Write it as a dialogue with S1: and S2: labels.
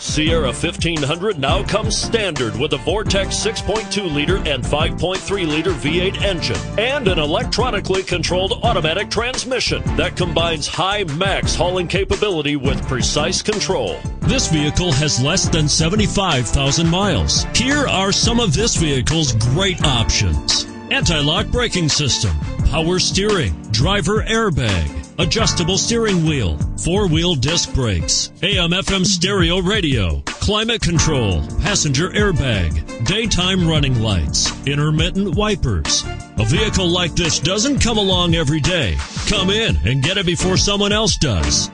S1: Sierra 1500 now comes standard with a Vortec 6.2 liter and 5.3 liter V8 engine and an electronically controlled automatic transmission that combines high max hauling capability with precise control. This vehicle has less than 75,000 miles. Here are some of this vehicle's great options. Anti-lock braking system, power steering, driver airbag, adjustable steering wheel, four-wheel disc brakes, AM FM stereo radio, climate control, passenger airbag, daytime running lights, intermittent wipers. A vehicle like this doesn't come along every day. Come in and get it before someone else does.